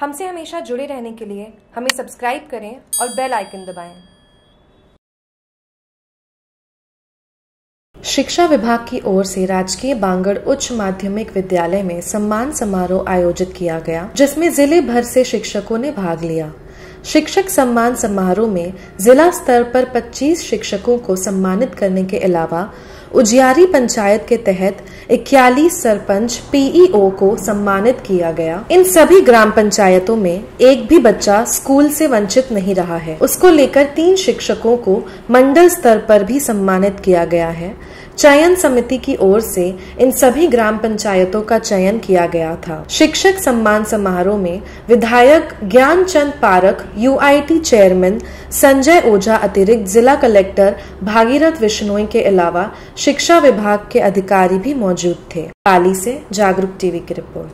हमसे हमेशा जुड़े रहने के लिए हमें सब्सक्राइब करें और बेल आइकन दबाएँ। शिक्षा विभाग की ओर से राजकीय बांगड़ उच्च माध्यमिक विद्यालय में सम्मान समारोह आयोजित किया गया, जिसमें ज़िले भर से शिक्षकों ने भाग लिया शिक्षक सम्मान समारोह में जिला स्तर पर 25 शिक्षकों को सम्मानित करने के अलावा उजियारी पंचायत के तहत इक्यालीस सरपंच पीईओ को सम्मानित किया गया। इन सभी ग्राम पंचायतों में एक भी बच्चा स्कूल से वंचित नहीं रहा है। उसको लेकर तीन शिक्षकों को मंडल स्तर पर भी सम्मानित किया गया है। चयन समिति की ओर से इन सभी ग्राम पंचायतों का चयन किया गया था। शिक्षक सम्मान समारोह में विधायक ज्ञान चंद पारक यूआईटी चेयरमैन संजय ओझा अतिरिक्त जिला कलेक्टर भागीरथ विश्नोई के अलावा शिक्षा विभाग के अधिकारी भी मौजूद थे। पाली से जागरूक टीवी की रिपोर्ट।